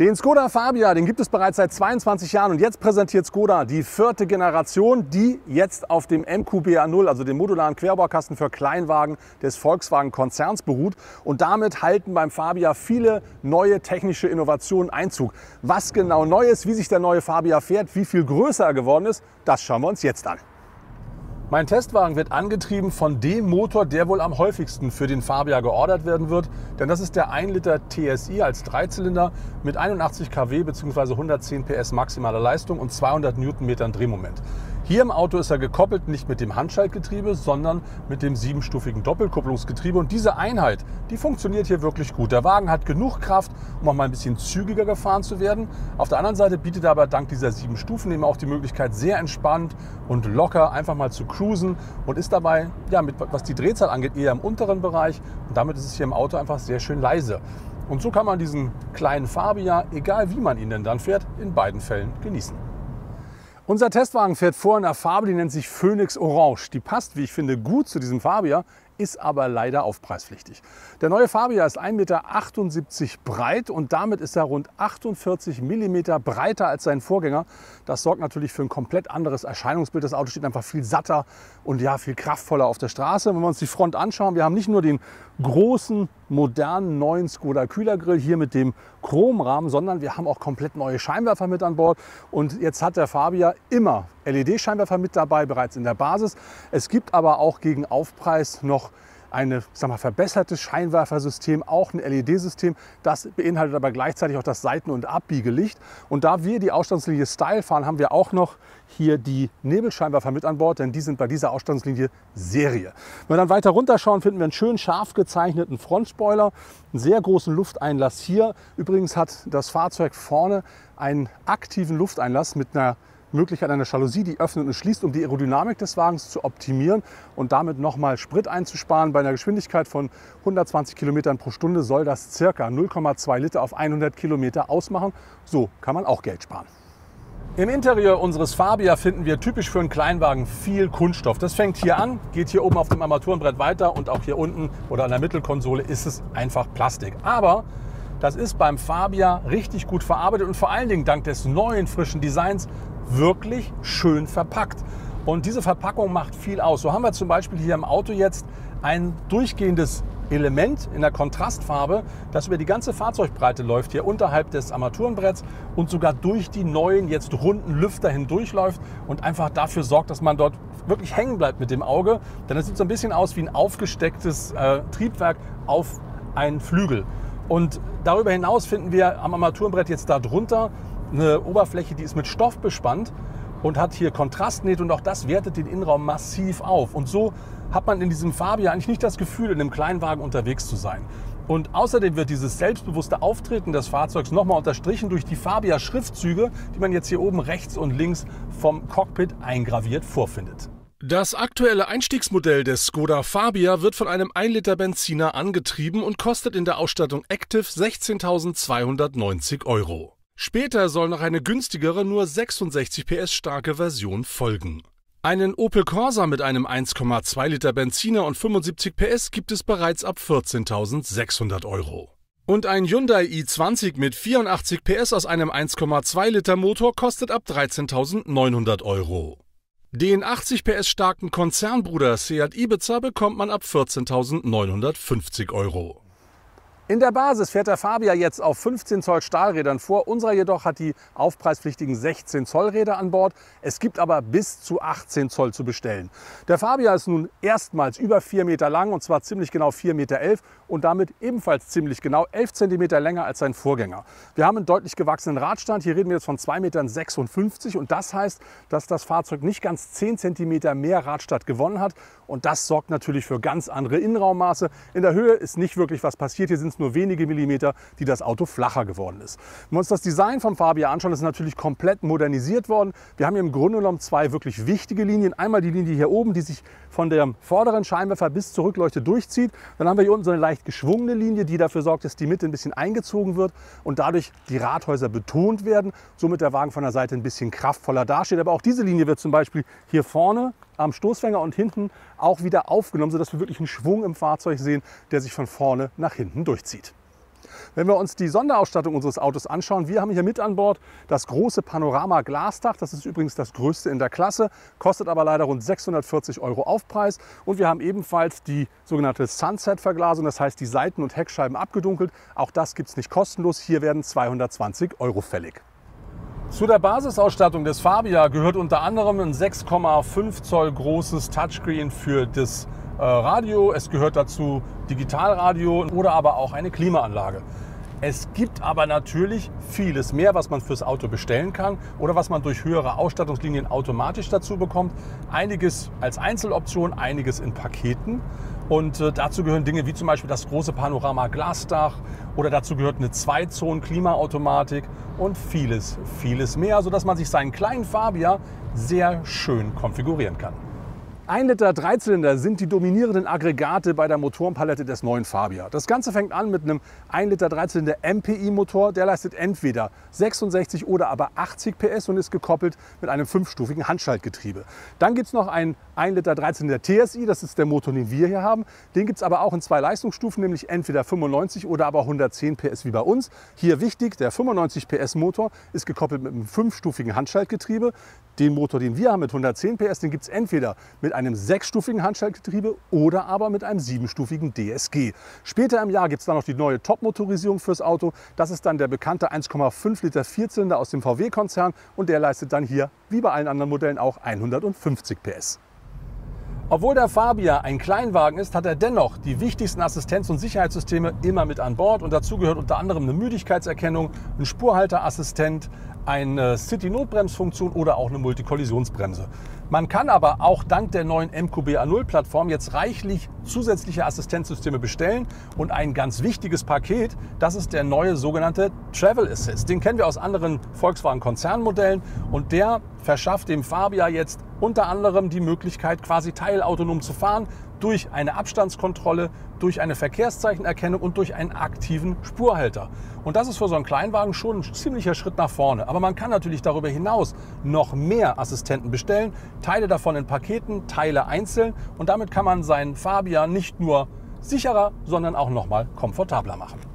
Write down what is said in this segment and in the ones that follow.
Den Skoda Fabia, den gibt es bereits seit 22 Jahren und jetzt präsentiert Skoda die vierte Generation, die jetzt auf dem MQBA0, also dem modularen Querbaukasten für Kleinwagen des Volkswagen-Konzerns beruht. Und damit halten beim Fabia viele neue technische Innovationen Einzug. Was genau neu ist, wie sich der neue Fabia fährt, wie viel größer er geworden ist, das schauen wir uns jetzt an. Mein Testwagen wird angetrieben von dem Motor, der wohl am häufigsten für den Fabia geordert werden wird. Denn das ist der 1 Liter TSI als Dreizylinder mit 81 kW bzw. 110 PS maximaler Leistung und 200 Newtonmetern Drehmoment. Hier im Auto ist er gekoppelt nicht mit dem Handschaltgetriebe, sondern mit dem siebenstufigen Doppelkupplungsgetriebe. Und diese Einheit, die funktioniert hier wirklich gut. Der Wagen hat genug Kraft, um auch mal ein bisschen zügiger gefahren zu werden. Auf der anderen Seite bietet er aber dank dieser sieben Stufen eben auch die Möglichkeit, sehr entspannt und locker einfach mal zu cruisen und ist dabei, ja, mit, was die Drehzahl angeht, eher im unteren Bereich. Und damit ist es hier im Auto einfach sehr schön leise. Und so kann man diesen kleinen Fabia, egal wie man ihn denn dann fährt, in beiden Fällen genießen. Unser Testwagen fährt vor in einer Farbe, die nennt sich Phoenix Orange. Die passt, wie ich finde, gut zu diesem Fabia, ist aber leider aufpreispflichtig. Der neue Fabia ist 1,78 Meter breit und damit ist er rund 48 mm breiter als sein Vorgänger. Das sorgt natürlich für ein komplett anderes Erscheinungsbild. Das Auto steht einfach viel satter und ja, viel kraftvoller auf der Straße. Wenn wir uns die Front anschauen, wir haben nicht nur den großen, modernen, neuen Skoda Kühlergrill hier mit dem Chromrahmen, sondern wir haben auch komplett neue Scheinwerfer mit an Bord. Und jetzt hat der Fabia immer LED-Scheinwerfer mit dabei, bereits in der Basis. Es gibt aber auch gegen Aufpreis noch ein verbessertes Scheinwerfersystem, auch ein LED-System. Das beinhaltet aber gleichzeitig auch das Seiten- und Abbiegelicht. Und da wir die Ausstandslinie Style fahren, haben wir auch noch hier die Nebelscheinwerfer mit an Bord, denn die sind bei dieser Ausstandslinie Serie. Wenn wir dann weiter runterschauen, finden wir einen schön scharf gezeichneten Frontspoiler, einen sehr großen Lufteinlass hier. Übrigens hat das Fahrzeug vorne einen aktiven Lufteinlass mit einer Möglichkeit einer Jalousie, die öffnet und schließt, um die Aerodynamik des Wagens zu optimieren und damit nochmal Sprit einzusparen. Bei einer Geschwindigkeit von 120 Kilometern pro Stunde soll das circa 0,2 Liter auf 100 Kilometer ausmachen. So kann man auch Geld sparen. Im Interieur unseres Fabia finden wir typisch für einen Kleinwagen viel Kunststoff. Das fängt hier an, geht hier oben auf dem Armaturenbrett weiter und auch hier unten oder an der Mittelkonsole ist es einfach Plastik. Aber das ist beim Fabia richtig gut verarbeitet und vor allen Dingen dank des neuen frischen Designs wirklich schön verpackt. Und diese Verpackung macht viel aus. So haben wir zum Beispiel hier im Auto jetzt ein durchgehendes Element in der Kontrastfarbe, das über die ganze Fahrzeugbreite läuft, hier unterhalb des Armaturenbretts und sogar durch die neuen, jetzt runden Lüfter hindurchläuft und einfach dafür sorgt, dass man dort wirklich hängen bleibt mit dem Auge. Denn es sieht so ein bisschen aus wie ein aufgestecktes äh, Triebwerk auf einen Flügel. Und darüber hinaus finden wir am Armaturenbrett jetzt darunter eine Oberfläche, die ist mit Stoff bespannt und hat hier Kontrastnähte und auch das wertet den Innenraum massiv auf. Und so hat man in diesem Fabia eigentlich nicht das Gefühl, in einem Kleinwagen unterwegs zu sein. Und außerdem wird dieses selbstbewusste Auftreten des Fahrzeugs nochmal unterstrichen durch die Fabia-Schriftzüge, die man jetzt hier oben rechts und links vom Cockpit eingraviert vorfindet. Das aktuelle Einstiegsmodell des Skoda Fabia wird von einem 1 Liter Benziner angetrieben und kostet in der Ausstattung Active 16.290 Euro. Später soll noch eine günstigere, nur 66 PS starke Version folgen. Einen Opel Corsa mit einem 1,2 Liter Benziner und 75 PS gibt es bereits ab 14.600 Euro. Und ein Hyundai i20 mit 84 PS aus einem 1,2 Liter Motor kostet ab 13.900 Euro. Den 80 PS starken Konzernbruder Seat Ibiza bekommt man ab 14.950 Euro. In der Basis fährt der Fabia jetzt auf 15 Zoll Stahlrädern vor. Unserer jedoch hat die aufpreispflichtigen 16 Zoll Räder an Bord. Es gibt aber bis zu 18 Zoll zu bestellen. Der Fabia ist nun erstmals über 4 Meter lang und zwar ziemlich genau 4,11 Meter und damit ebenfalls ziemlich genau 11 Zentimeter länger als sein Vorgänger. Wir haben einen deutlich gewachsenen Radstand. Hier reden wir jetzt von 2,56 Metern und das heißt, dass das Fahrzeug nicht ganz 10 Zentimeter mehr Radstand gewonnen hat und das sorgt natürlich für ganz andere Innenraummaße. In der Höhe ist nicht wirklich was passiert. Hier sind es nur wenige Millimeter, die das Auto flacher geworden ist. Wenn wir uns das Design vom Fabia anschauen, ist es natürlich komplett modernisiert worden. Wir haben hier im Grunde genommen zwei wirklich wichtige Linien. Einmal die Linie hier oben, die sich von der vorderen Scheinwerfer bis zur Rückleuchte durchzieht. Dann haben wir hier unten so eine leicht geschwungene Linie, die dafür sorgt, dass die Mitte ein bisschen eingezogen wird und dadurch die Rathäuser betont werden, somit der Wagen von der Seite ein bisschen kraftvoller dasteht. Aber auch diese Linie wird zum Beispiel hier vorne am Stoßfänger und hinten auch wieder aufgenommen, sodass wir wirklich einen Schwung im Fahrzeug sehen, der sich von vorne nach hinten durchzieht. Wenn wir uns die Sonderausstattung unseres Autos anschauen, wir haben hier mit an Bord das große Panorama-Glasdach. Das ist übrigens das größte in der Klasse, kostet aber leider rund 640 Euro Aufpreis. Und wir haben ebenfalls die sogenannte Sunset-Verglasung, das heißt die Seiten- und Heckscheiben abgedunkelt. Auch das gibt es nicht kostenlos. Hier werden 220 Euro fällig. Zu der Basisausstattung des Fabia gehört unter anderem ein 6,5 Zoll großes Touchscreen für das äh, Radio. Es gehört dazu Digitalradio oder aber auch eine Klimaanlage. Es gibt aber natürlich vieles mehr, was man fürs Auto bestellen kann oder was man durch höhere Ausstattungslinien automatisch dazu bekommt. Einiges als Einzeloption, einiges in Paketen. Und äh, dazu gehören Dinge wie zum Beispiel das große Panorama-Glasdach oder dazu gehört eine Zwei-Zonen-Klimaautomatik und vieles, vieles mehr, sodass man sich seinen kleinen Fabia sehr schön konfigurieren kann. 1 Liter Dreizylinder sind die dominierenden Aggregate bei der Motorenpalette des neuen Fabia. Das Ganze fängt an mit einem 1 Liter Dreizylinder MPI Motor. Der leistet entweder 66 oder aber 80 PS und ist gekoppelt mit einem fünfstufigen Handschaltgetriebe. Dann gibt es noch einen 1 Liter Dreizylinder TSI, das ist der Motor, den wir hier haben. Den gibt es aber auch in zwei Leistungsstufen, nämlich entweder 95 oder aber 110 PS wie bei uns. Hier wichtig, der 95 PS Motor ist gekoppelt mit einem fünfstufigen Handschaltgetriebe. Den Motor, den wir haben mit 110 PS, den gibt es entweder mit einem sechsstufigen Handschaltgetriebe oder aber mit einem siebenstufigen DSG. Später im Jahr gibt es dann noch die neue Top-Motorisierung fürs Auto. Das ist dann der bekannte 1,5 Liter Vierzylinder aus dem VW-Konzern und der leistet dann hier, wie bei allen anderen Modellen, auch 150 PS. Obwohl der Fabia ein Kleinwagen ist, hat er dennoch die wichtigsten Assistenz- und Sicherheitssysteme immer mit an Bord. Und dazu gehört unter anderem eine Müdigkeitserkennung, ein Spurhalterassistent, eine City-Notbremsfunktion oder auch eine Multikollisionsbremse. Man kann aber auch dank der neuen MQB A0-Plattform jetzt reichlich zusätzliche Assistenzsysteme bestellen. Und ein ganz wichtiges Paket, das ist der neue sogenannte Travel Assist. Den kennen wir aus anderen Volkswagen-Konzernmodellen und der verschafft dem Fabia jetzt unter anderem die Möglichkeit, quasi teilautonom zu fahren durch eine Abstandskontrolle, durch eine Verkehrszeichenerkennung und durch einen aktiven Spurhalter. Und das ist für so einen Kleinwagen schon ein ziemlicher Schritt nach vorne. Aber man kann natürlich darüber hinaus noch mehr Assistenten bestellen, Teile davon in Paketen, Teile einzeln und damit kann man seinen Fabia nicht nur sicherer, sondern auch noch mal komfortabler machen.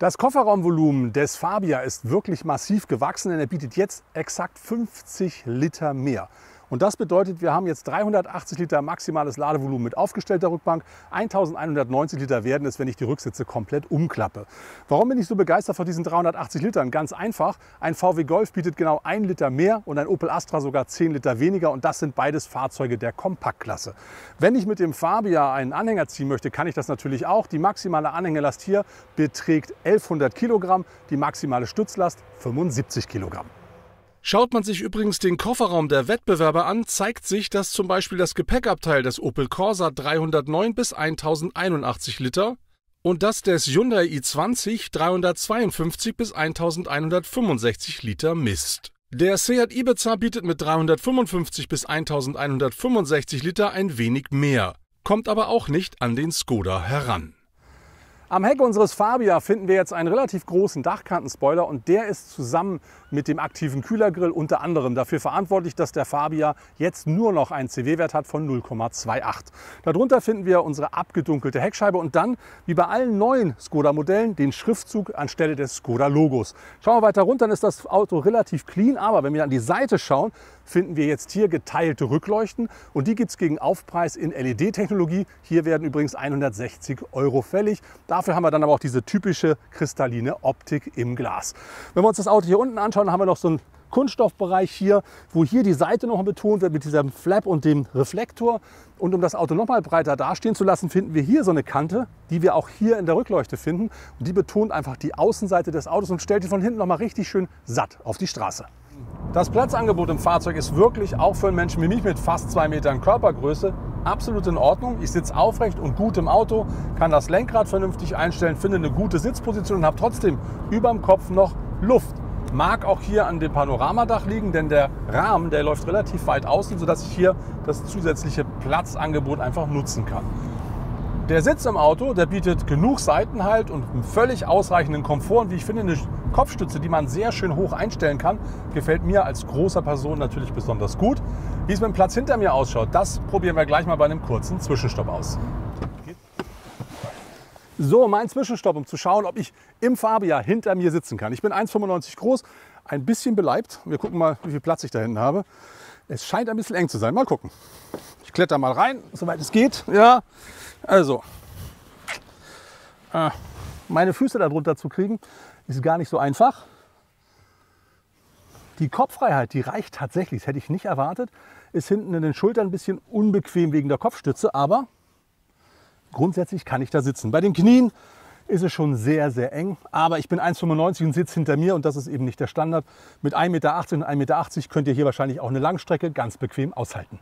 Das Kofferraumvolumen des Fabia ist wirklich massiv gewachsen, denn er bietet jetzt exakt 50 Liter mehr. Und das bedeutet, wir haben jetzt 380 Liter maximales Ladevolumen mit aufgestellter Rückbank. 1190 Liter werden es, wenn ich die Rücksitze komplett umklappe. Warum bin ich so begeistert von diesen 380 Litern? Ganz einfach. Ein VW Golf bietet genau 1 Liter mehr und ein Opel Astra sogar 10 Liter weniger. Und das sind beides Fahrzeuge der Kompaktklasse. Wenn ich mit dem Fabia einen Anhänger ziehen möchte, kann ich das natürlich auch. Die maximale Anhängelast hier beträgt 1100 Kilogramm, die maximale Stützlast 75 Kilogramm. Schaut man sich übrigens den Kofferraum der Wettbewerber an, zeigt sich, dass zum Beispiel das Gepäckabteil des Opel Corsa 309 bis 1081 Liter und das des Hyundai i20 352 bis 1165 Liter misst. Der Seat Ibiza bietet mit 355 bis 1165 Liter ein wenig mehr, kommt aber auch nicht an den Skoda heran. Am Heck unseres Fabia finden wir jetzt einen relativ großen Dachkantenspoiler und der ist zusammen mit dem aktiven Kühlergrill unter anderem dafür verantwortlich, dass der Fabia jetzt nur noch einen CW-Wert hat von 0,28. Darunter finden wir unsere abgedunkelte Heckscheibe und dann, wie bei allen neuen Skoda-Modellen, den Schriftzug anstelle des Skoda-Logos. Schauen wir weiter runter, dann ist das Auto relativ clean, aber wenn wir an die Seite schauen, finden wir jetzt hier geteilte Rückleuchten und die gibt es gegen Aufpreis in LED-Technologie. Hier werden übrigens 160 Euro fällig. Dafür haben wir dann aber auch diese typische kristalline Optik im Glas. Wenn wir uns das Auto hier unten anschauen, haben wir noch so einen Kunststoffbereich hier, wo hier die Seite noch betont wird mit diesem Flap und dem Reflektor. Und um das Auto noch mal breiter dastehen zu lassen, finden wir hier so eine Kante, die wir auch hier in der Rückleuchte finden. Und die betont einfach die Außenseite des Autos und stellt die von hinten noch mal richtig schön satt auf die Straße. Das Platzangebot im Fahrzeug ist wirklich auch für einen Menschen wie mich mit fast zwei Metern Körpergröße absolut in Ordnung. Ich sitze aufrecht und gut im Auto, kann das Lenkrad vernünftig einstellen, finde eine gute Sitzposition und habe trotzdem über dem Kopf noch Luft. Mag auch hier an dem Panoramadach liegen, denn der Rahmen, der läuft relativ weit außen, sodass ich hier das zusätzliche Platzangebot einfach nutzen kann. Der Sitz im Auto, der bietet genug Seitenhalt und einen völlig ausreichenden Komfort und wie ich finde eine Kopfstütze, die man sehr schön hoch einstellen kann, gefällt mir als großer Person natürlich besonders gut. Wie es mit dem Platz hinter mir ausschaut, das probieren wir gleich mal bei einem kurzen Zwischenstopp aus. So, mein Zwischenstopp, um zu schauen, ob ich im Fabia hinter mir sitzen kann. Ich bin 1,95 groß, ein bisschen beleibt. Wir gucken mal, wie viel Platz ich da hinten habe. Es scheint ein bisschen eng zu sein. Mal gucken. Ich kletter mal rein, soweit es geht. Ja, also, äh, meine Füße darunter zu kriegen, ist gar nicht so einfach. Die Kopffreiheit, die reicht tatsächlich, das hätte ich nicht erwartet. Ist hinten in den Schultern ein bisschen unbequem wegen der Kopfstütze, aber grundsätzlich kann ich da sitzen. Bei den Knien ist es schon sehr, sehr eng. Aber ich bin 1,95 und sitze hinter mir und das ist eben nicht der Standard. Mit 1,80 Meter und 1,80 Meter könnt ihr hier wahrscheinlich auch eine Langstrecke ganz bequem aushalten.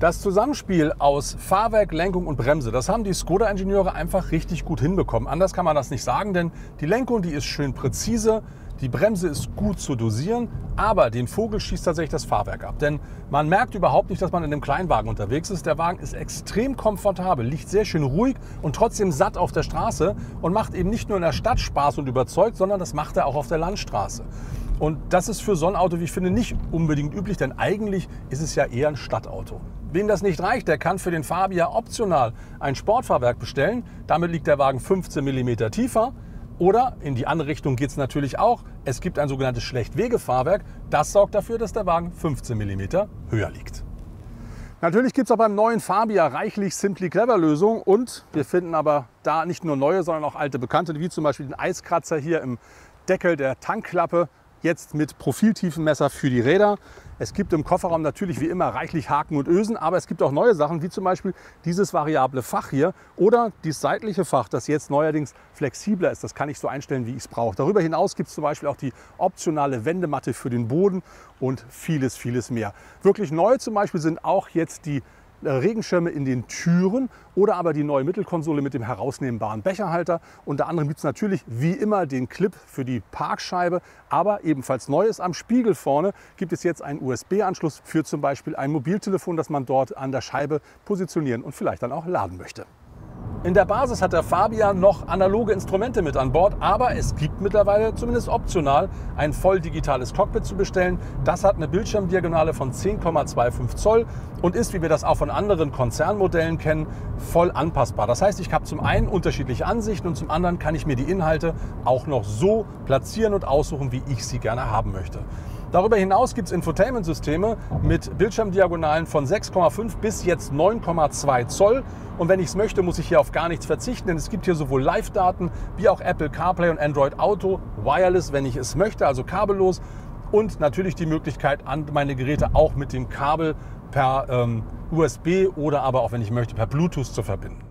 Das Zusammenspiel aus Fahrwerk, Lenkung und Bremse, das haben die Skoda-Ingenieure einfach richtig gut hinbekommen. Anders kann man das nicht sagen, denn die Lenkung, die ist schön präzise, die Bremse ist gut zu dosieren, aber den Vogel schießt tatsächlich das Fahrwerk ab. Denn man merkt überhaupt nicht, dass man in einem Kleinwagen unterwegs ist. Der Wagen ist extrem komfortabel, liegt sehr schön ruhig und trotzdem satt auf der Straße und macht eben nicht nur in der Stadt Spaß und überzeugt, sondern das macht er auch auf der Landstraße. Und das ist für so ein Auto, wie ich finde, nicht unbedingt üblich, denn eigentlich ist es ja eher ein Stadtauto. Wem das nicht reicht, der kann für den Fabia optional ein Sportfahrwerk bestellen. Damit liegt der Wagen 15 mm tiefer. Oder in die andere Richtung geht es natürlich auch. Es gibt ein sogenanntes Schlechtwegefahrwerk. Das sorgt dafür, dass der Wagen 15 mm höher liegt. Natürlich gibt es auch beim neuen Fabia reichlich Simply Clever Lösungen und wir finden aber da nicht nur neue, sondern auch alte Bekannte, wie zum Beispiel den Eiskratzer hier im Deckel der Tankklappe jetzt mit Profiltiefenmesser für die Räder. Es gibt im Kofferraum natürlich wie immer reichlich Haken und Ösen, aber es gibt auch neue Sachen, wie zum Beispiel dieses variable Fach hier oder dieses seitliche Fach, das jetzt neuerdings flexibler ist. Das kann ich so einstellen, wie ich es brauche. Darüber hinaus gibt es zum Beispiel auch die optionale Wendematte für den Boden und vieles, vieles mehr. Wirklich neu zum Beispiel sind auch jetzt die Regenschirme in den Türen oder aber die neue Mittelkonsole mit dem herausnehmbaren Becherhalter. Unter anderem gibt es natürlich wie immer den Clip für die Parkscheibe, aber ebenfalls neu ist am Spiegel vorne gibt es jetzt einen USB-Anschluss für zum Beispiel ein Mobiltelefon, das man dort an der Scheibe positionieren und vielleicht dann auch laden möchte. In der Basis hat der Fabia noch analoge Instrumente mit an Bord, aber es gibt mittlerweile zumindest optional ein voll digitales Cockpit zu bestellen. Das hat eine Bildschirmdiagonale von 10,25 Zoll und ist, wie wir das auch von anderen Konzernmodellen kennen, voll anpassbar. Das heißt, ich habe zum einen unterschiedliche Ansichten und zum anderen kann ich mir die Inhalte auch noch so platzieren und aussuchen, wie ich sie gerne haben möchte. Darüber hinaus gibt es Infotainment-Systeme mit Bildschirmdiagonalen von 6,5 bis jetzt 9,2 Zoll. Und wenn ich es möchte, muss ich hier auf gar nichts verzichten, denn es gibt hier sowohl Live-Daten wie auch Apple CarPlay und Android Auto, wireless, wenn ich es möchte, also kabellos. Und natürlich die Möglichkeit, meine Geräte auch mit dem Kabel per ähm, USB oder aber auch, wenn ich möchte, per Bluetooth zu verbinden.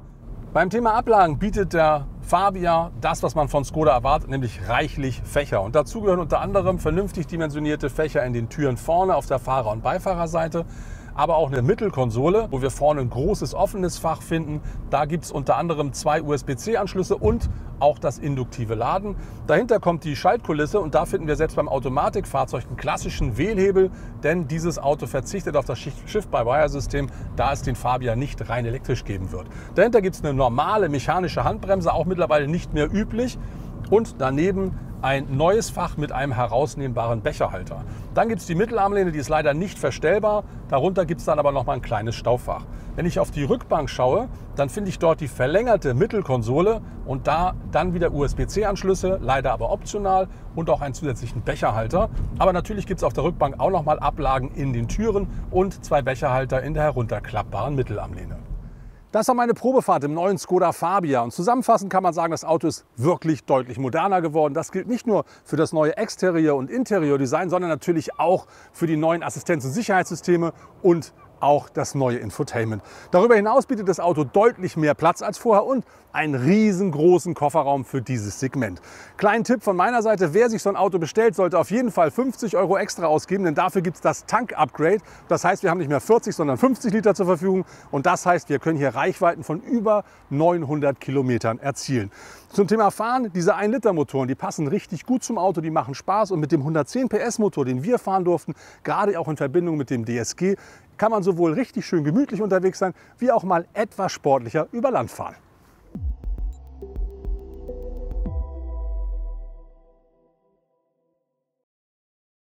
Beim Thema Ablagen bietet der Fabia das, was man von Skoda erwartet, nämlich reichlich Fächer. Und dazu gehören unter anderem vernünftig dimensionierte Fächer in den Türen vorne auf der Fahrer- und Beifahrerseite, aber auch eine Mittelkonsole, wo wir vorne ein großes offenes Fach finden. Da gibt es unter anderem zwei USB-C-Anschlüsse und auch das induktive Laden. Dahinter kommt die Schaltkulisse und da finden wir selbst beim Automatikfahrzeug einen klassischen Wählhebel, denn dieses Auto verzichtet auf das Shift-by-Wire-System, da es den Fabia nicht rein elektrisch geben wird. Dahinter gibt es eine normale mechanische Handbremse, auch mittlerweile nicht mehr üblich. Und daneben ein neues Fach mit einem herausnehmbaren Becherhalter. Dann gibt es die Mittelarmlehne, die ist leider nicht verstellbar. Darunter gibt es dann aber noch mal ein kleines Stauffach. Wenn ich auf die Rückbank schaue, dann finde ich dort die verlängerte Mittelkonsole und da dann wieder USB-C-Anschlüsse, leider aber optional und auch einen zusätzlichen Becherhalter. Aber natürlich gibt es auf der Rückbank auch noch mal Ablagen in den Türen und zwei Becherhalter in der herunterklappbaren Mittelarmlehne. Das war meine Probefahrt im neuen Skoda Fabia. Und zusammenfassend kann man sagen, das Auto ist wirklich deutlich moderner geworden. Das gilt nicht nur für das neue Exterieur- und Interiordesign, sondern natürlich auch für die neuen Assistenz- und Sicherheitssysteme und auch das neue Infotainment. Darüber hinaus bietet das Auto deutlich mehr Platz als vorher und einen riesengroßen Kofferraum für dieses Segment. Kleinen Tipp von meiner Seite, wer sich so ein Auto bestellt, sollte auf jeden Fall 50 Euro extra ausgeben, denn dafür gibt es das Tank-Upgrade. Das heißt, wir haben nicht mehr 40, sondern 50 Liter zur Verfügung und das heißt, wir können hier Reichweiten von über 900 Kilometern erzielen. Zum Thema Fahren, diese 1-Liter-Motoren, die passen richtig gut zum Auto, die machen Spaß und mit dem 110 PS-Motor, den wir fahren durften, gerade auch in Verbindung mit dem DSG, kann man sowohl richtig schön gemütlich unterwegs sein, wie auch mal etwas sportlicher über Land fahren.